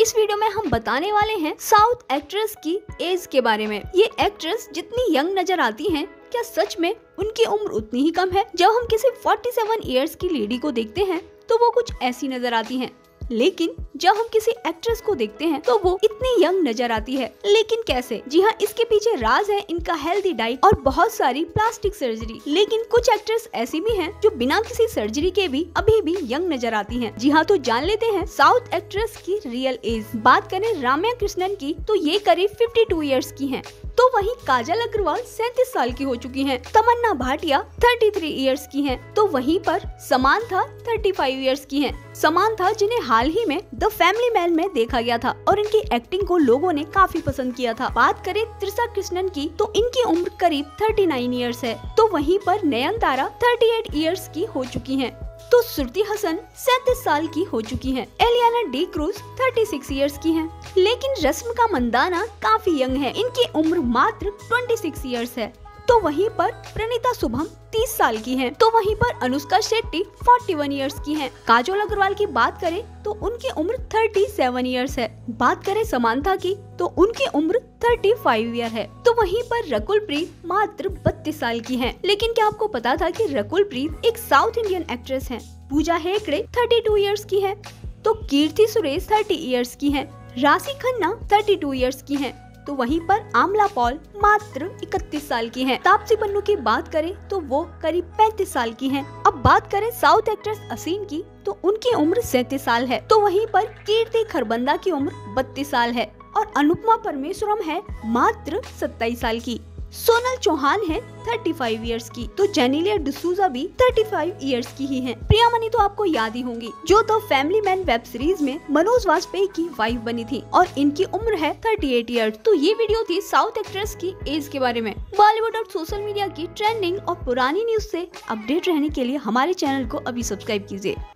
इस वीडियो में हम बताने वाले हैं साउथ एक्ट्रेस की एज के बारे में। ये एक्ट्रेस जितनी यंग नज़र आती हैं, क्या सच में उनकी उम्र उतनी ही कम है? जब हम किसी 47 इयर्स की लेडी को देखते हैं तो वो कुछ ऐसी नज़र आती हैं। लेकिन जब हम किसी एक्ट्रेस को देखते हैं तो वो इतनी यंग नज़र आती है। लेकिन कैसे? जी हाँ इसके पीछे राज है, इनका हेल्दी डाइट और बहुत सारी प्लास्टिक सर्जरी लेकिन कुछ एक्ट्रेस ऐसी भी हैं, जो बिना किसी सर्जरी के भी अभी भी यंग नज़र आती हैं। जी हाँ तो जान लेते हैं साउथ एक्ट्रेस की रियल एज बात करें राम्या कृष्णन की तो ये करीब 52 इयर्स की हैं। तो वहीं काजल अग्रवाल सैतीस साल की हो चुकी हैं। तमन्ना भाटिया 33 इयर्स की हैं। तो वहीं पर समांथा 35 इयर्स की हैं। समांथा जिन्हें हाल ही में द फैमिली मैन में देखा गया था और इनकी एक्टिंग को लोगों ने काफ़ी पसंद किया था बात करें त्रिशा कृष्णन की तो इनकी उम्र करीब 39 इयर्स है तो वहीं पर नयन तारा थर्टी ईयर्स की हो चुकी है तो सुरती हसन सैतीस साल की हो चुकी है एलियाना डी क्रूज 36 इयर्स की है लेकिन रस्म का मंदाना काफ़ी यंग है। इनकी उम्र मात्र 26 इयर्स है। तो वहीं पर प्रणीता शुभम 30 साल की हैं। तो वहीं पर अनुष्का शेट्टी 41 इयर्स की हैं। काजोल अग्रवाल की बात करें तो उनकी उम्र 37 इयर्स है। बात करें समानता की तो उनकी उम्र 35 ईयर है। तो वहीं पर रकुल प्रीत मात्र 32 साल की हैं। लेकिन क्या आपको पता था कि रकुल प्रीत एक साउथ इंडियन एक्ट्रेस है? पूजा हेगड़े 32 इयर्स की है। तो कीर्ति सुरेश थर्टी ईयर्स की है। राशि खन्ना 32 इयर्स की हैं। तो वहीं पर आमला पॉल मात्र 31 साल की हैं। तापसी पन्नू की बात करें तो वो करीब 35 साल की हैं। अब बात करें साउथ एक्ट्रेस असीम की तो उनकी उम्र सैतीस साल है तो वहीं पर कीर्ति खरबंदा की उम्र बत्तीस साल है और अनुपमा परमेश्वरम है मात्र सत्ताईस साल की सोनल चौहान है 35 इयर्स की तो जेनिलिया डिसूजा भी 35 इयर्स की ही हैं। प्रिया मनी तो आपको याद ही होंगी, जो तो फैमिली मैन वेब सीरीज़ में मनोज वाजपेयी की वाइफ बनी थी और इनकी उम्र है 38 इयर्स तो ये वीडियो थी साउथ एक्ट्रेस की एज के बारे में। बॉलीवुड और सोशल मीडिया की ट्रेंडिंग और पुरानी न्यूज़ ऐसी अपडेट रहने के लिए हमारे चैनल को अभी सब्सक्राइब कीजिए।